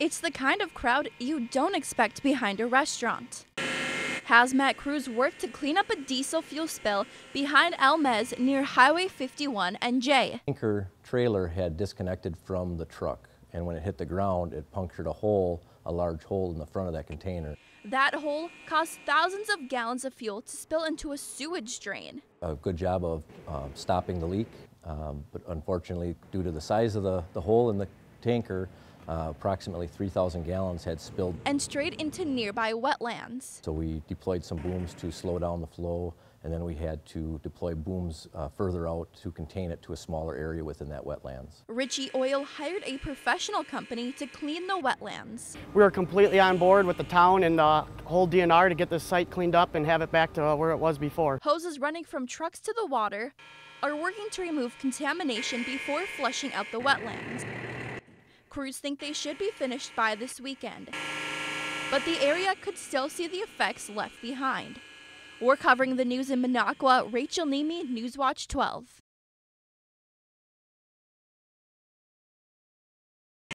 It's the kind of crowd you don't expect behind a restaurant. Hazmat crews worked to clean up a diesel fuel spill behind Almez near Highway 51 and J. Tanker trailer had disconnected from the truck, and when it hit the ground, it punctured a hole, a large hole in the front of that container. That hole caused thousands of gallons of fuel to spill into a sewage drain. A good job of um, stopping the leak, um, but unfortunately, due to the size of the, the hole in the tanker, uh, approximately 3,000 gallons had spilled. And straight into nearby wetlands. So we deployed some booms to slow down the flow, and then we had to deploy booms uh, further out to contain it to a smaller area within that wetlands. Ritchie Oil hired a professional company to clean the wetlands. We are completely on board with the town and the whole DNR to get this site cleaned up and have it back to where it was before. Hoses running from trucks to the water are working to remove contamination before flushing out the wetlands. Crews think they should be finished by this weekend. But the area could still see the effects left behind. We're covering the news in Minocqua. Rachel Niemi, Newswatch 12.